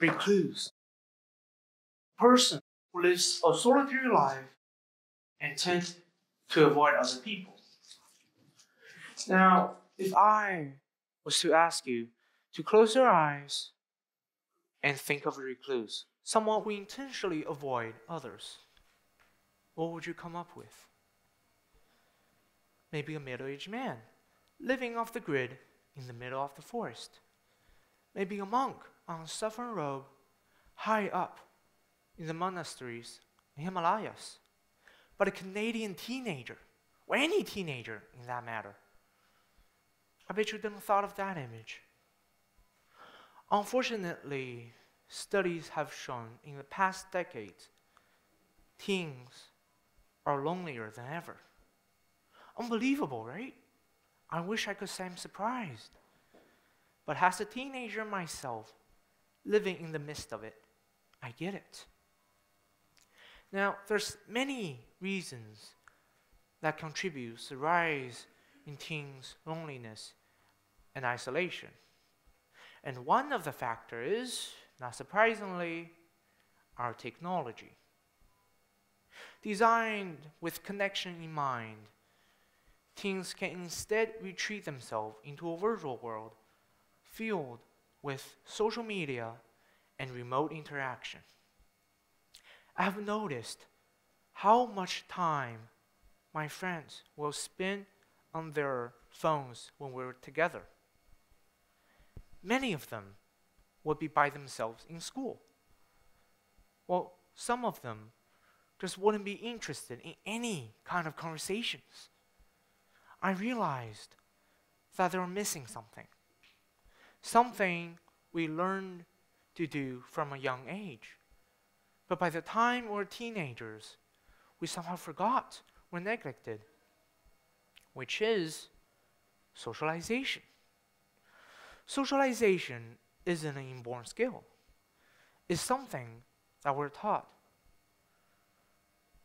recluse, A person who lives a solitary life and tends to avoid other people. Now, if I was to ask you to close your eyes and think of a recluse, someone who intentionally avoid others, what would you come up with? Maybe a middle-aged man living off the grid in the middle of the forest. Maybe a monk on a saffron robe high up in the monasteries in the Himalayas. But a Canadian teenager, or any teenager in that matter, I bet you didn't thought of that image. Unfortunately, studies have shown in the past decades, teens are lonelier than ever. Unbelievable, right? I wish I could say I'm surprised. But as a teenager myself, living in the midst of it, I get it. Now, there's many reasons that contribute to the rise in teens' loneliness and isolation. And one of the factors not surprisingly, our technology. Designed with connection in mind, teens can instead retreat themselves into a virtual world filled with social media and remote interaction. I have noticed how much time my friends will spend on their phones when we're together. Many of them would be by themselves in school. Well, some of them just wouldn't be interested in any kind of conversations. I realized that they were missing something. Something we learned to do from a young age. But by the time we're teenagers, we somehow forgot or neglected, which is socialization. Socialization isn't an inborn skill, it's something that we're taught.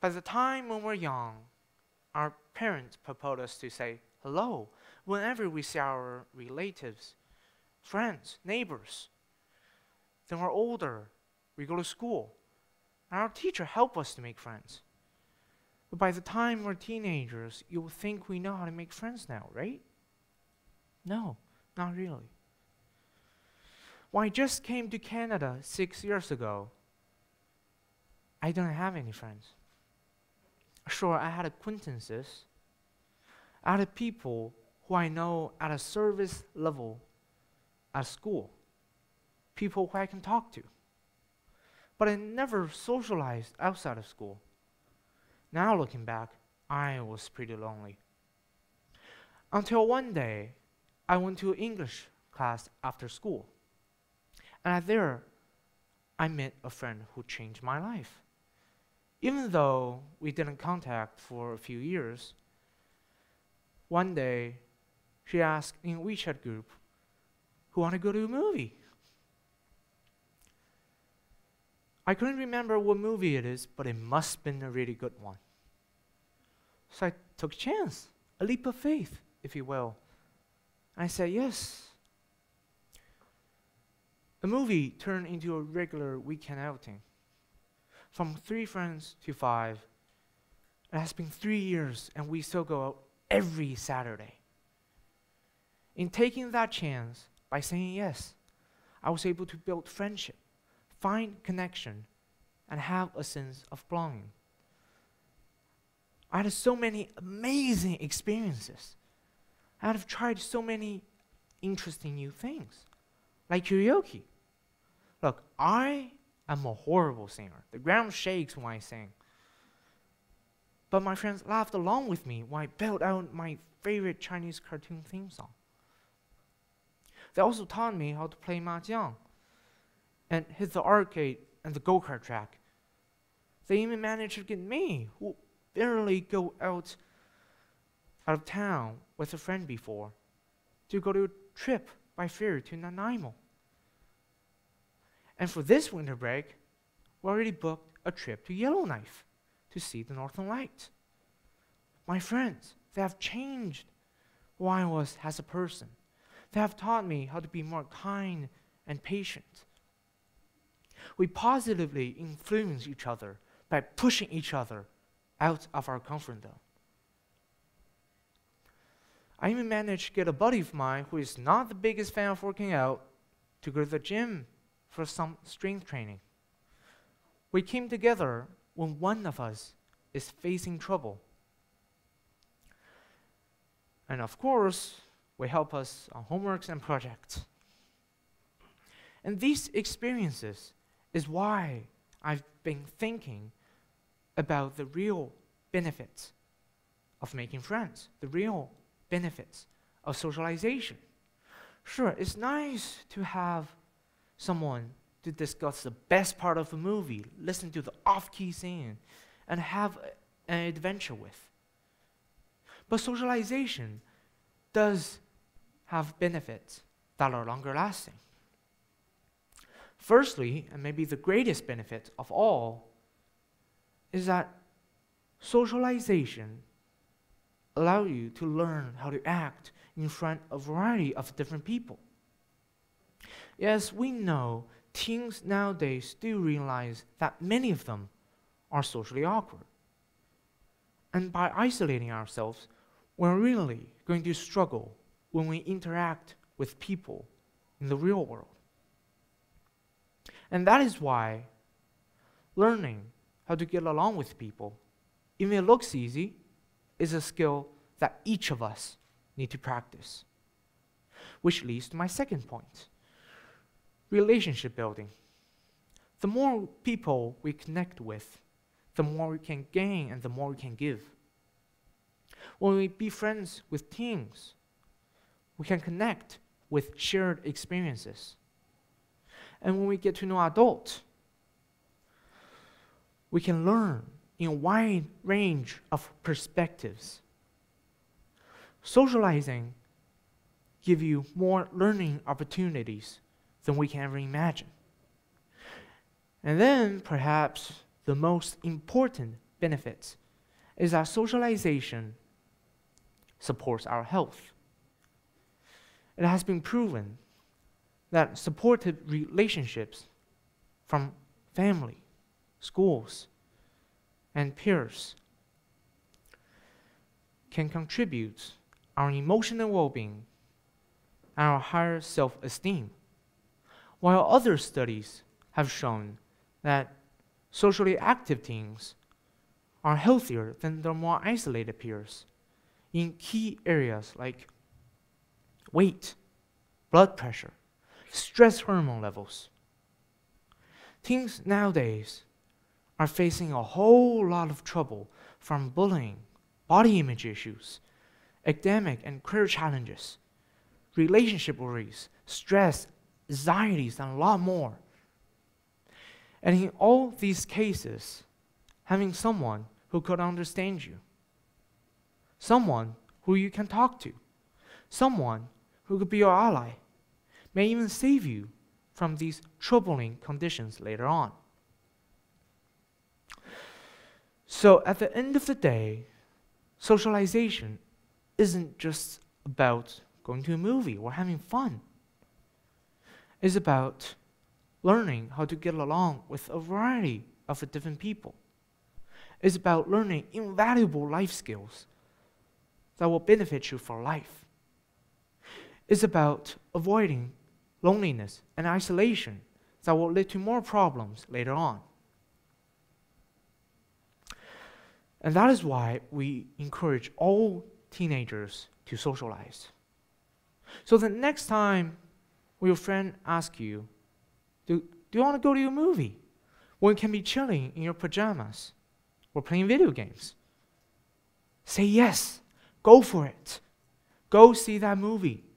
By the time when we're young, our parents propose us to say hello whenever we see our relatives, friends, neighbors. Then we're older, we go to school, and our teacher help us to make friends. But by the time we're teenagers, you'll think we know how to make friends now, right? No, not really. When I just came to Canada six years ago, I didn't have any friends. Sure, I had acquaintances. I had people who I know at a service level at school, people who I can talk to. But I never socialized outside of school. Now, looking back, I was pretty lonely. Until one day, I went to English class after school. And there, I met a friend who changed my life. Even though we didn't contact for a few years, one day she asked in WeChat group, who want to go to a movie? I couldn't remember what movie it is, but it must have been a really good one. So I took a chance, a leap of faith, if you will. I said yes. The movie turned into a regular weekend outing. From three friends to five. It has been three years, and we still go out every Saturday. In taking that chance, by saying yes, I was able to build friendship, find connection, and have a sense of belonging. I had so many amazing experiences. I have tried so many interesting new things, like karaoke. Look, I am a horrible singer. The ground shakes when I sing. But my friends laughed along with me when I belled out my favorite Chinese cartoon theme song. They also taught me how to play mahjong and hit the arcade and the go-kart track. They even managed to get me, who barely go out out of town with a friend before, to go to a trip by ferry to Nanaimo. And for this winter break, we already booked a trip to Yellowknife to see the Northern Lights. My friends, they have changed who I was as a person. They have taught me how to be more kind and patient. We positively influence each other by pushing each other out of our comfort zone. I even managed to get a buddy of mine who is not the biggest fan of working out to go to the gym for some strength training. We came together when one of us is facing trouble. And of course, we help us on homeworks and projects. And these experiences is why I've been thinking about the real benefits of making friends, the real benefits of socialization. Sure, it's nice to have someone to discuss the best part of a movie, listen to the off key scene, and have a, an adventure with. But socialization does have benefits that are longer lasting. Firstly, and maybe the greatest benefit of all, is that socialization allow you to learn how to act in front of a variety of different people. Yes, we know teens nowadays do realize that many of them are socially awkward. And by isolating ourselves, we're really going to struggle when we interact with people in the real world. And that is why learning how to get along with people, even if it looks easy, is a skill that each of us need to practice. Which leads to my second point relationship building. The more people we connect with, the more we can gain and the more we can give. When we be friends with teens, we can connect with shared experiences. And when we get to know adults, we can learn in a wide range of perspectives. Socializing give you more learning opportunities than we can ever imagine. And then perhaps the most important benefits is that socialization supports our health. It has been proven that supportive relationships from family, schools, and peers can contribute our emotional well-being and our higher self-esteem. While other studies have shown that socially active teens are healthier than their more isolated peers in key areas like weight, blood pressure, stress hormone levels. Teens nowadays are facing a whole lot of trouble from bullying, body image issues, academic and career challenges, relationship worries, stress, anxieties, and a lot more. And in all these cases, having someone who could understand you, someone who you can talk to, someone who could be your ally, may even save you from these troubling conditions later on. So, at the end of the day, socialization isn't just about going to a movie or having fun. It's about learning how to get along with a variety of different people. It's about learning invaluable life skills that will benefit you for life. It's about avoiding loneliness and isolation that will lead to more problems later on. And that is why we encourage all teenagers to socialize. So the next time your friend asks you, do, do you want to go to a movie? When you can be chilling in your pajamas or playing video games. Say yes. Go for it. Go see that movie.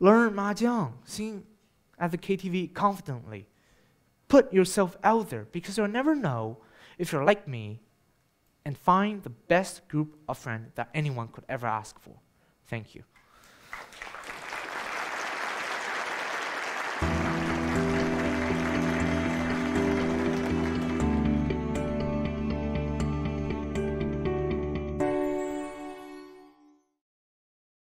Learn mahjong. Sing at the KTV confidently. Put yourself out there because you'll never know if you're like me and find the best group of friends that anyone could ever ask for. Thank you.